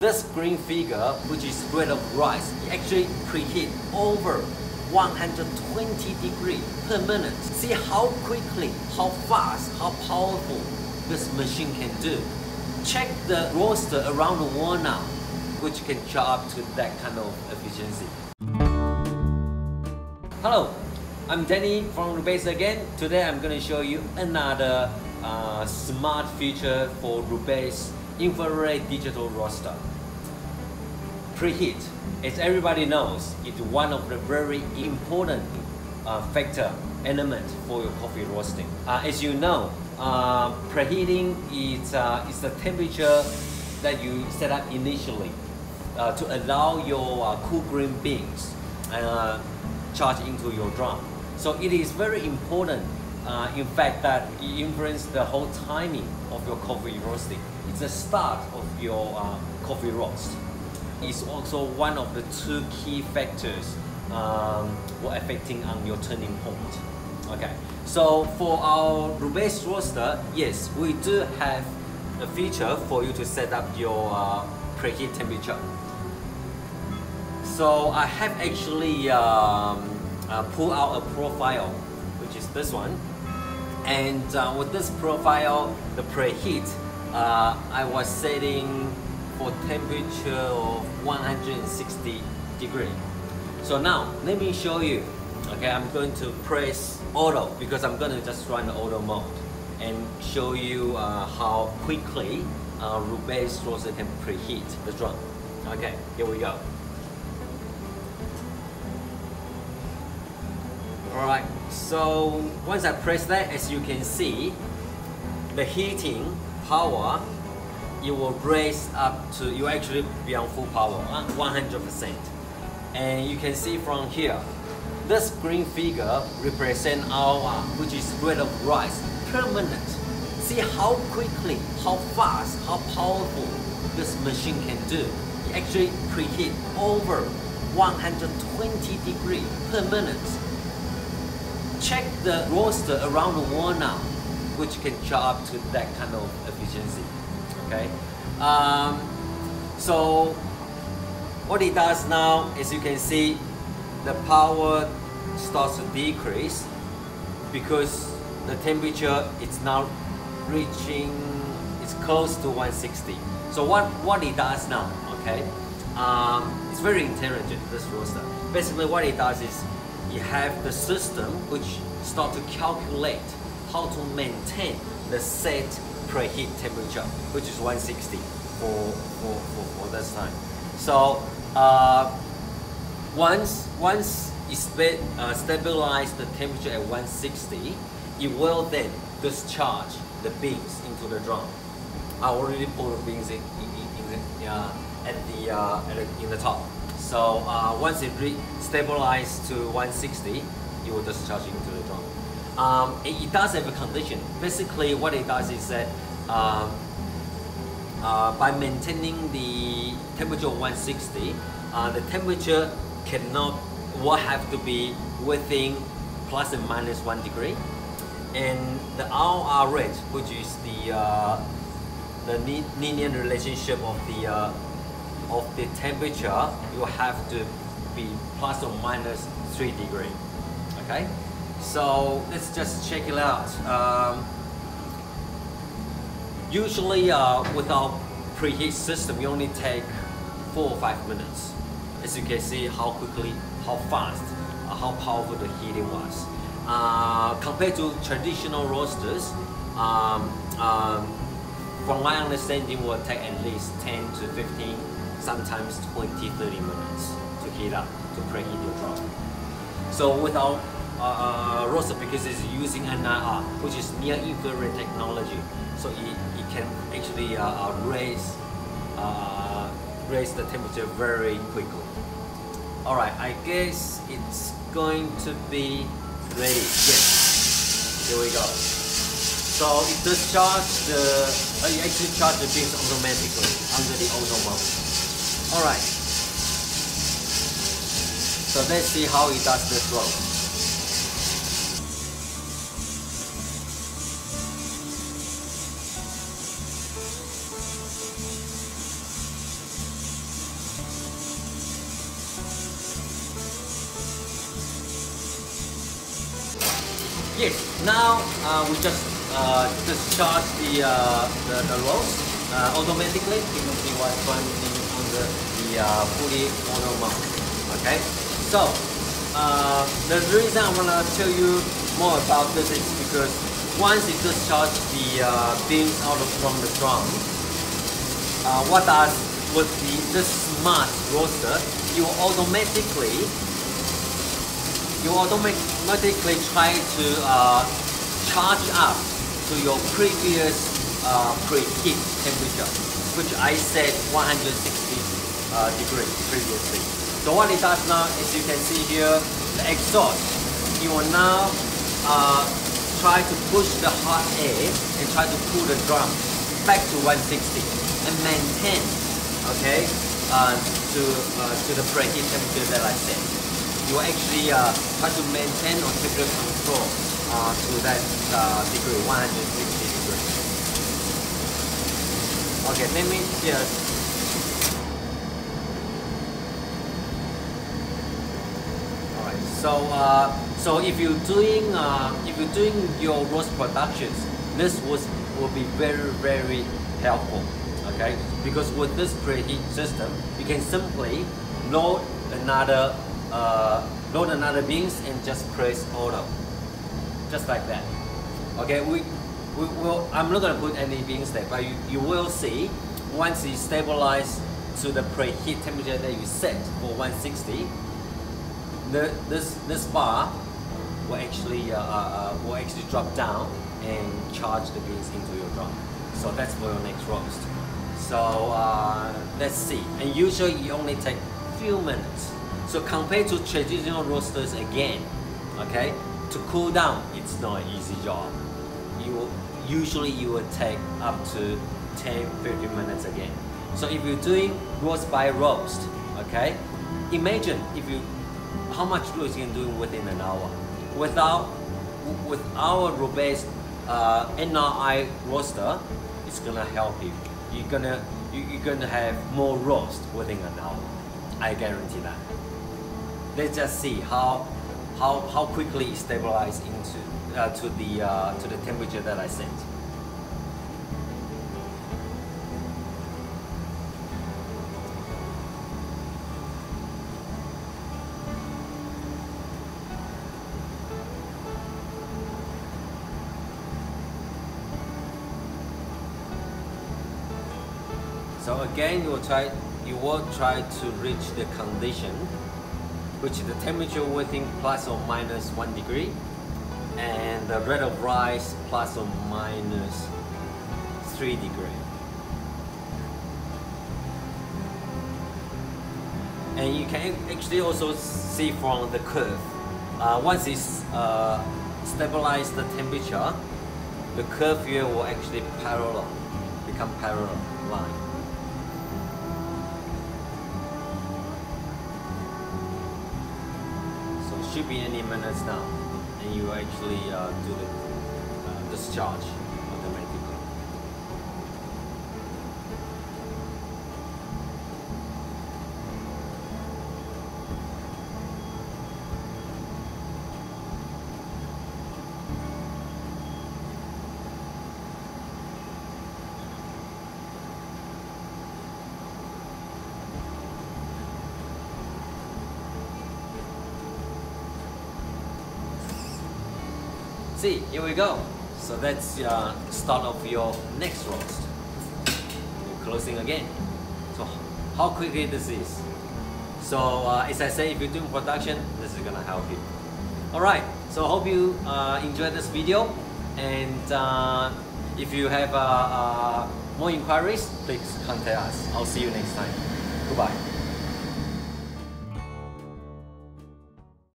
This green figure, which is rate of rise, actually preheat over 120 degree per minute. See how quickly, how fast, how powerful this machine can do. Check the roaster around the world now, which can charge up to that kind of efficiency. Hello, I'm Danny from Rubasse again. Today I'm going to show you another uh, smart feature for Rubasse infrared digital roaster. Preheat, as everybody knows, is one of the very important uh, factor element for your coffee roasting. Uh, as you know, uh, preheating is, uh, is the temperature that you set up initially uh, to allow your uh, cool green beans charge into your drum. So it is very important uh, in fact that it influences the whole timing of your coffee roasting. It's the start of your uh, coffee roast. It's also one of the two key factors um, affecting on your turning point. Okay, so for our Rubasse roaster, yes, we do have a feature for you to set up your uh, preheat temperature. So I have actually um, uh, pulled out a profile, which is this one. And uh, with this profile, the preheat, uh, I was setting for temperature of 160 degree. So now, let me show you. Okay, I'm going to press auto because I'm going to just run the auto mode and show you uh, how quickly uh, Rubasse roaster can preheat the drum. Okay, here we go. Alright, so once I press that, as you can see, the heating power, it will raise up to, you actually be on full power, 100%. And you can see from here, this green figure represent our, which is rate of rise, per minute. See how quickly, how fast, how powerful this machine can do. It actually preheat over 120 degree per minute check the roaster around the world now, which can charge up to that kind of efficiency. Okay, um, so what it does now, as you can see, the power starts to decrease because the temperature is now reaching, it's close to 160. So what, what it does now, okay, um, it's very intelligent, this roaster. Basically what it does is you have the system which start to calculate how to maintain the set preheat temperature, which is 160 for, for, for, for this time. So uh, once, once it uh, stabilize the temperature at 160, it will then discharge the beans into the drum. I already put the beans in, in, in, in uh, at the, uh, at the, in the top. So uh, once it stabilizes to 160, it will discharge into the drum. Um, it, it, does have a condition. Basically, what it does is that um, uh, by maintaining the temperature of 160, uh, the temperature cannot will have to be within plus and minus one degree, and the RR rate, which is the uh, the linear relationship of the uh, of the temperature, you have to be plus or minus 3 degree. Okay? So let's just check it out. Um, usually uh, with our preheat system, we only take 4 or 5 minutes. As you can see how quickly, how fast, uh, how powerful the heating was. Uh, compared to traditional roasters, um, um, from my understanding will take at least 10 to 15 sometimes 20, 30 minutes to heat up, to preheat your drum. So with our uh, roaster, because it's using NIR, which is near infrared technology, so it, it can actually uh, uh raise uh, raise the temperature very quickly. Alright, I guess it's going to be ready. Yes, here we go. So it does charge the, uh, it actually charge the beans automatically under the auto mode. Alright. So let's see how it does this row. Yes. Now uh, we just uh, discharge the uh, the, the roast uh, automatically because it was running on the the uh, fully auto mode. Okay. So uh, the reason I wanna tell you more about this is because once you discharge the uh, beans out of from the drum, uh, what does with the this smart roaster, you automatically you automatically try to uh, charge up to your previous uh, preheat temperature, which I said 160 uh, degrees previously. So what it does now, as you can see here, the exhaust, you will now uh, try to push the hot air and try to cool the drum back to 160 and maintain, okay, uh, to uh, to the preheat temperature that I said. You actually uh, try to maintain or temperature control uh, to that uh, degree, 160 degrees. Okay, let me just Alright, so uh, so if you're doing uh, if you're doing your roast productions, this was will be very very helpful. Okay, because with this preheat system, you can simply load another uh, load another beans and just press auto, just like that. Okay, we we will. I'm not gonna put any beans there, but you, you will see once you stabilize to the preheat temperature that you set for 160 the, this this bar will actually uh, uh, uh, will actually drop down and charge the beans into your drum. So that's for your next roast. So uh, let's see. And usually you only take few minutes. So compared to traditional roasters again, okay, to cool down it's not an easy job. You will, usually you will take up to 10 15 minutes again. So if you're doing roast by roast, okay, imagine if you how much roast you can do within an hour. Without with our robust uh, NRI roaster, it's gonna help you. You're gonna you, you're gonna have more roast within an hour. I guarantee that. Let's just see how how how quickly it stabilizes into uh, to the uh, to the temperature that I set. So again, you will try you will try to reach the condition, which is the temperature within plus or minus one degree, and the rate of rise plus or minus three degree. And you can actually also see from the curve. Uh, once it's uh, stabilized the temperature, the curve here will actually parallel, become parallel line. Should be any minutes now, and you actually uh, do the uh, discharge automatically. See, here we go. So that's uh, start of your next roast. You're closing again. So how quickly this is. So uh, as I say, if you're doing production, this is gonna help you. All right. So hope you uh, enjoyed this video, and uh, if you have uh, uh, more inquiries, please contact us. I'll see you next time. Goodbye.